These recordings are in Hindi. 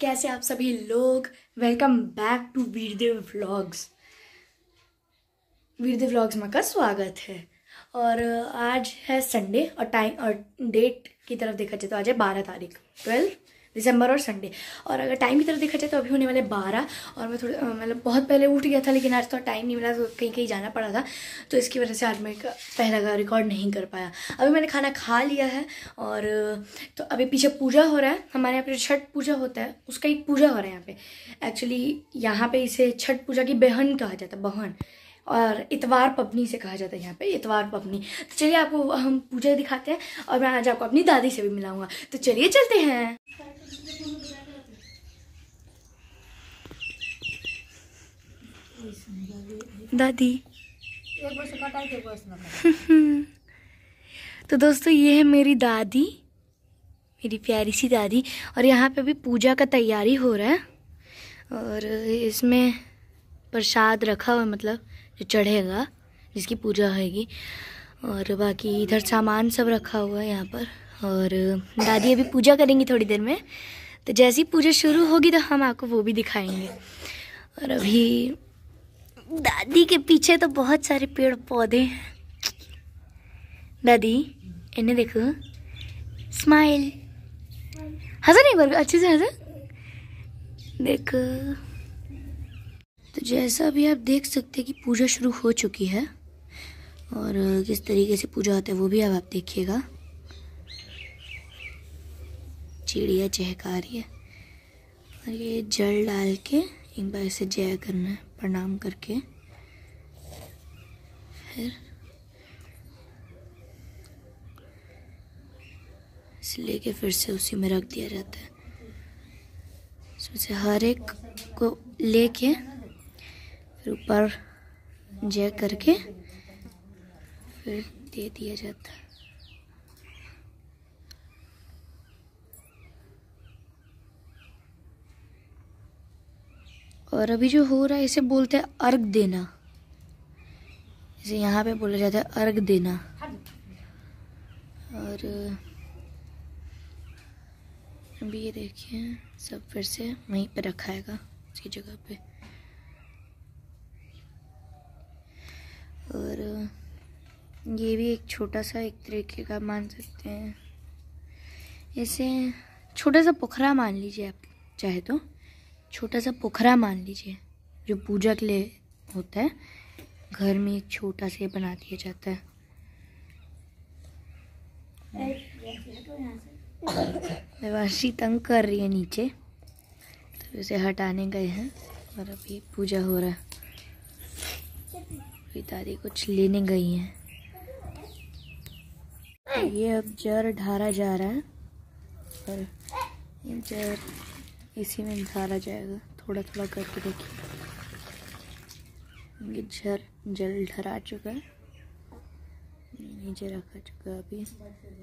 कैसे आप सभी लोग? Welcome back to Veerdev vlogs Veerdev vlogs में का स्वागत है। और, आज है संडे और टाइम और डेट की तरफ़ देखा जाए तो आज है बारह तारीख ट्वेल्व दिसंबर और संडे। और अगर टाइम की तरफ़ देखा जाए तो अभी होने वाले बारह, और मैं थोड़ा मतलब बहुत पहले उठ गया था, लेकिन आज तो टाइम नहीं मिला तो कहीं कहीं जाना पड़ा था तो इसकी वजह से आज मैं पहला का रिकॉर्ड नहीं कर पाया। अभी मैंने खाना खा लिया है, और तो अभी पीछे पूजा हो रहा है, हमारे यहाँ पे जो छठ पूजा होता है, उसका एक पूजा हो रहा है यहाँ पे। एक्चुअली यहाँ पे इसे छठ पूजा की बहन कहा जाता है, बहन। और इतवार पबनी से कहा जाता है यहाँ पे, इतवार पबनी। तो चलिए आपको हम पूजा दिखाते हैं और मैं आज आपको अपनी दादी से भी मिलाऊँगा। तो चलिए चलते हैं। दादी। तो दोस्तों, ये है मेरी दादी, मेरी प्यारी सी दादी, और यहाँ पे भी पूजा का तैयारी हो रहा है। और इसमें प्रसाद रखा हुआ मतलब जो चढ़ेगा, जिसकी पूजा होगी। और बाकी इधर सामान सब रखा हुआ है यहाँ पर। और दादी अभी पूजा करेंगी थोड़ी देर में। तो जैसी पूजा शुरू होगी तो हम आपको वो भी दिखाएँगे। और अभी दादी के पीछे तो बहुत सारे पेड़ पौधे हैं। दादी, इन्हें देखो। स्माइल। हंसा नहीं बार अच्छे से हंसा। देखो। तो जैसा भी आप देख सकते हैं कि पूजा शुरू हो चुकी है। और किस तरीके से पूजा होता है वो भी अब आप देखिएगा। चिड़िया चहका रही है। और ये जल डाल के एक बार इसे जय करना है प्रणाम करके। फिर इसे लेके फिर से उसी में रख दिया जाता है। इसमें से हर एक को लेके फिर ऊपर जय करके फिर दे दिया जाता है। और अभी जो हो रहा है, इसे बोलते हैं अर्घ देना। इसे यहाँ पे बोला जाता है अर्घ देना। और अभी ये देखिए, सब फिर से वहीं पे रखाएगा इसकी जगह पे। और ये भी एक छोटा सा एक तरीके का मान सकते हैं। इसे छोटा सा पोखरा मान लीजिए आप, चाहे तो। छोटा सा पोखरा मान लीजिए, जो पूजा के लिए होता है। घर में एक छोटा सा बना दिया जाता है। देवाशी तंग कर रही है नीचे तो उसे हटाने गए हैं, और अभी पूजा हो रहा है। अभी दादी कुछ लेने गई हैं। ये अब जर ढारा जा रहा है और ये जर इसी में ढारा जाएगा। थोड़ा थोड़ा करके देखिए। ये झर जल ढरा चुका है। नीचे रखा चुका है अभी।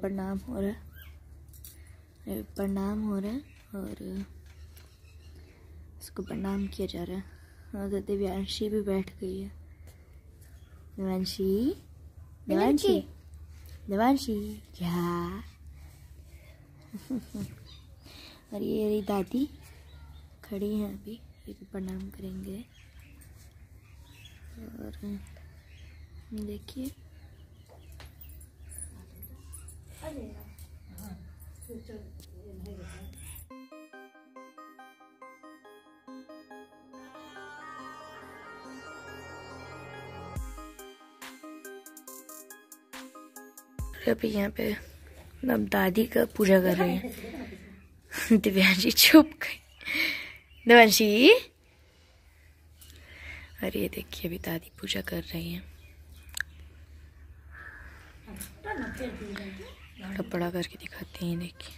प्रणाम हो रहा है। प्रणाम हो रहा है और इसको प्रणाम किया जा रहा है। और दिव्यांशी भी बैठ गई है। दिवांशी दिवांशी दिवांशी क्या और ये रही दादी खड़ी हैं अभी ये भी प्रणाम करेंगे। और देखिए। और अभी यहाँ पे। अब दादी का पूजा कर रहे हैं। दिव्यांशी चुप गई। दिव्यांशी? और ये देखिए अभी दादी पूजा कर रही हैं। थोड़ा बड़ा करके दिखाते हैं देखिए।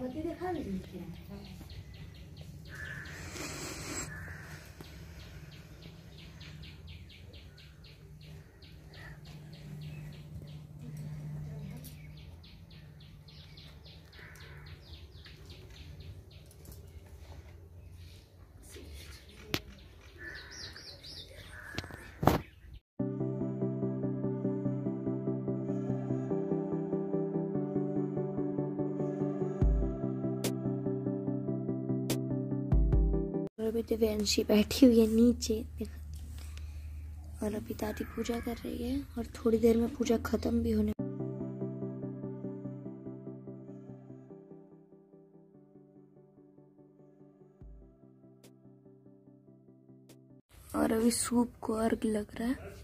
我今天看了一天。दिव्यांशी बैठी हुई है नीचे और अभी दादी पूजा कर रही है और थोड़ी देर में पूजा खत्म भी होने और अभी सूप को अर्घ लग रहा है।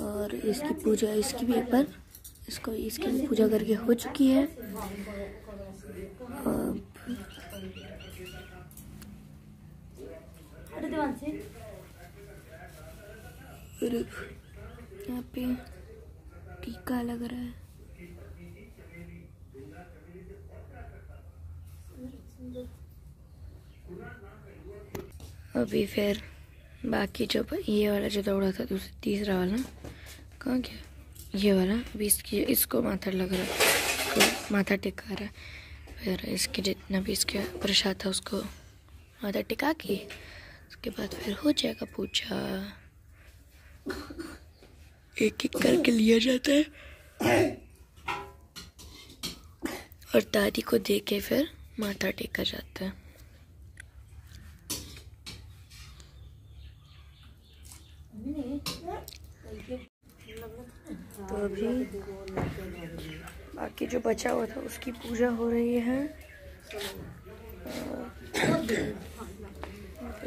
और इसकी पूजा, इसकी भी बार इसको इसकी पूजा करके हो चुकी है। और और यहाँ पे टीका लग रहा है। अभी फिर बाकी जो ये वाला जो दौड़ा था दूसरा तीसरा वाला, कहाँ गया? ये वाला, अभी इसकी इसको माथा लग रहा है। इसको माथा टिका रहा है। फिर इसके जितना भी इसके प्रसाद था, उसको माथा टिका के उसके बाद फिर हो जाएगा पूजा। एक एक करके लिया जाता है। और दादी को दे के फिर माथा टेका जाता है। तो अभी बाकी जो बचा हुआ था उसकी पूजा हो रही है।